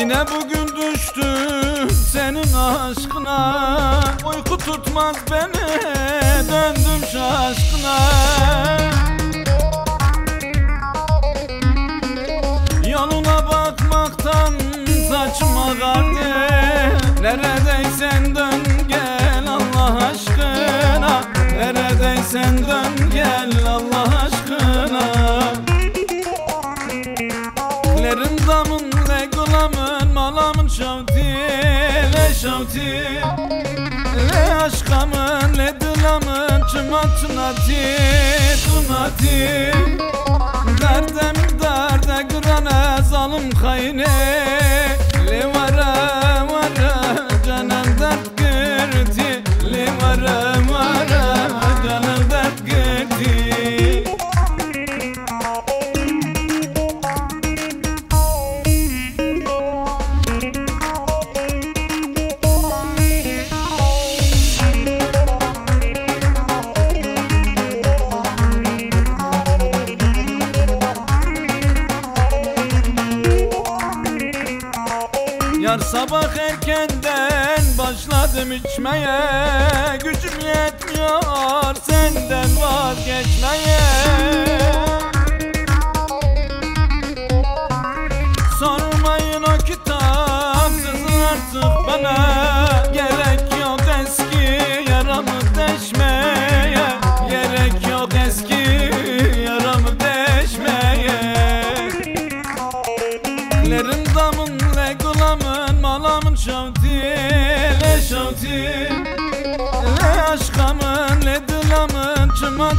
Yine bugün düştüm senin aşkına. Uyku tutmaz beni döndüm şaşkına. Yoluna bakmaktan saçma garde Nerede şavti le şavti Le aşkamın le dilamın çıma Yar sabah erkenden başladım içmeye. Gücüm yetmiyor senden vazgeçmeye. Sormayın o kitapsızın artık bana le şavti Le aşkamın le dilamın çıma